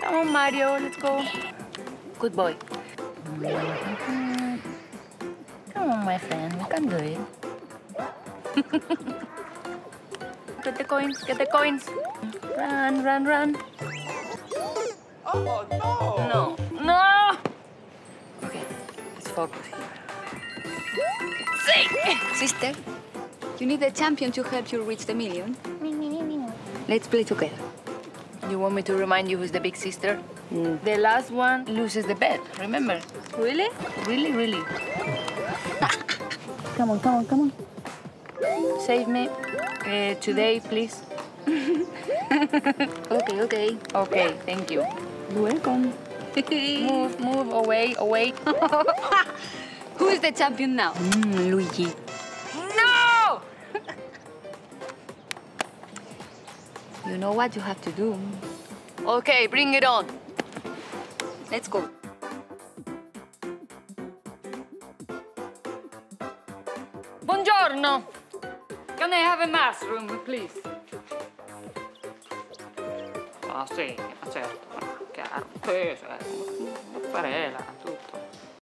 Come on, Mario, let's go. Good boy. Come on, my friend, we can do it. get the coins, get the coins. Run, run, run. Oh, no! No, no! Okay, let's focus here. Sister, you need a champion to help you reach the million. Let's play together. You want me to remind you who's the big sister? The last one loses the bet, remember? Really? Really, really. come on, come on, come on. Save me. Uh, today, please. Okay, okay. Okay, thank you. You're welcome. Move, move, away, away. Who is the champion now? Mm, Luigi. You know what you have to do. Okay, bring it on. Let's go. Buongiorno. Can I have a mushroom, please? Ah, sì, certo. Sì, sì, mozzarella, tutto.